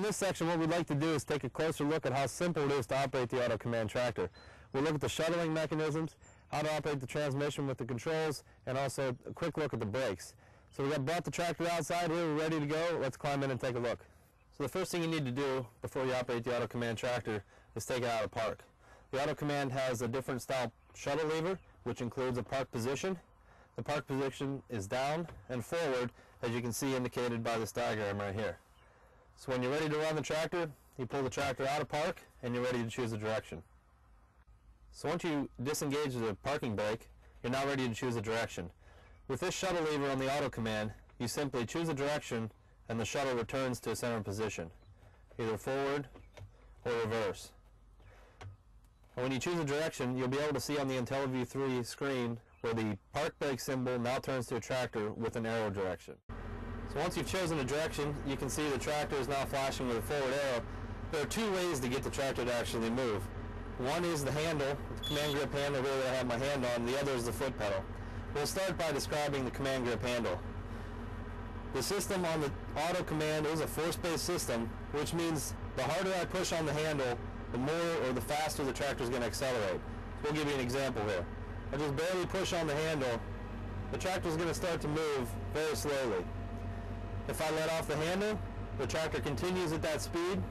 in this section, what we'd like to do is take a closer look at how simple it is to operate the Auto Command tractor. We'll look at the shuttling mechanisms, how to operate the transmission with the controls, and also a quick look at the brakes. So we got brought the tractor outside here, we're ready to go. Let's climb in and take a look. So the first thing you need to do before you operate the Auto Command tractor is take it out of park. The Auto Command has a different style shuttle lever, which includes a park position. The park position is down and forward, as you can see indicated by this diagram right here. So when you're ready to run the tractor, you pull the tractor out of park and you're ready to choose a direction. So once you disengage the parking brake, you're now ready to choose a direction. With this shuttle lever on the auto command, you simply choose a direction and the shuttle returns to a center position, either forward or reverse. And when you choose a direction, you'll be able to see on the IntelliView 3 screen where the park brake symbol now turns to a tractor with an arrow direction. So once you've chosen a direction, you can see the tractor is now flashing with a forward arrow. There are two ways to get the tractor to actually move. One is the handle, the command grip handle here that I have my hand on, the other is the foot pedal. We'll start by describing the command grip handle. The system on the auto command is a force-based system, which means the harder I push on the handle, the more or the faster the tractor is going to accelerate. We'll give you an example here. I just barely push on the handle, the tractor is going to start to move very slowly. If I let off the handle, the tractor continues at that speed,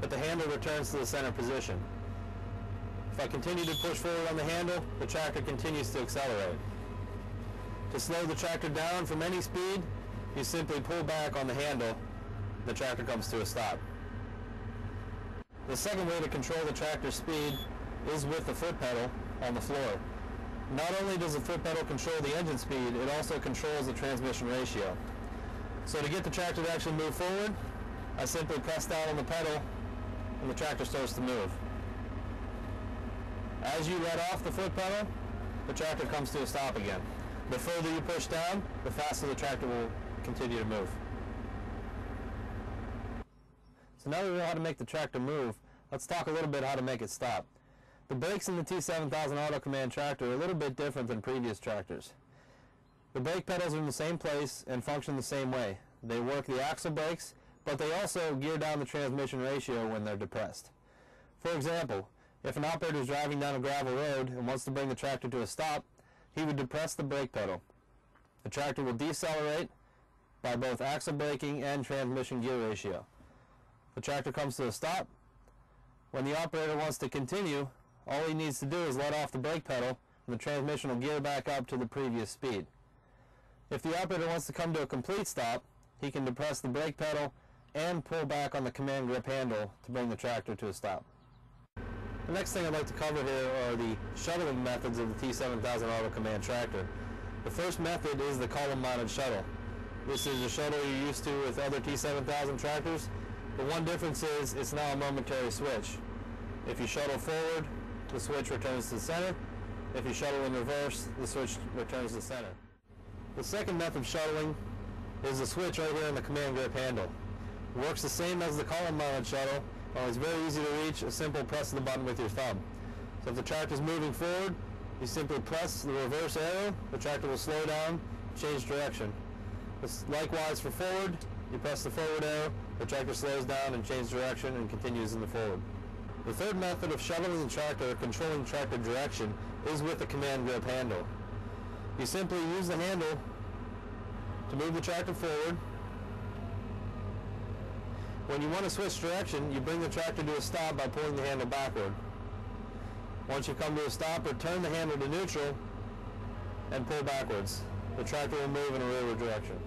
but the handle returns to the center position. If I continue to push forward on the handle, the tractor continues to accelerate. To slow the tractor down from any speed, you simply pull back on the handle, the tractor comes to a stop. The second way to control the tractor's speed is with the foot pedal on the floor. Not only does the foot pedal control the engine speed, it also controls the transmission ratio. So to get the tractor to actually move forward, I simply press down on the pedal and the tractor starts to move. As you let off the foot pedal, the tractor comes to a stop again. The further you push down, the faster the tractor will continue to move. So now that we know how to make the tractor move, let's talk a little bit how to make it stop. The brakes in the T7000 Auto Command tractor are a little bit different than previous tractors. The brake pedals are in the same place and function the same way. They work the axle brakes, but they also gear down the transmission ratio when they're depressed. For example, if an operator is driving down a gravel road and wants to bring the tractor to a stop, he would depress the brake pedal. The tractor will decelerate by both axle braking and transmission gear ratio. The tractor comes to a stop. When the operator wants to continue, all he needs to do is let off the brake pedal and the transmission will gear back up to the previous speed. If the operator wants to come to a complete stop, he can depress the brake pedal and pull back on the command grip handle to bring the tractor to a stop. The next thing I'd like to cover here are the shuttling methods of the T7000 Auto Command tractor. The first method is the column mounted shuttle. This is a shuttle you're used to with other T7000 tractors. The one difference is it's now a momentary switch. If you shuttle forward, the switch returns to the center. If you shuttle in reverse, the switch returns to center. The second method of shuttling is the switch right here on the command grip handle. It works the same as the column mounted shuttle, it's very easy to reach, a simple press of the button with your thumb. So if the tractor is moving forward, you simply press the reverse arrow, the tractor will slow down, change direction. Likewise for forward, you press the forward arrow, the tractor slows down and changes direction and continues in the forward. The third method of shuttling the tractor or controlling tractor direction is with the command grip handle. You simply use the handle to move the tractor forward when you want to switch direction, you bring the tractor to a stop by pulling the handle backward. Once you come to a stop, return the handle to neutral and pull backwards. The tractor will move in a rearward direction.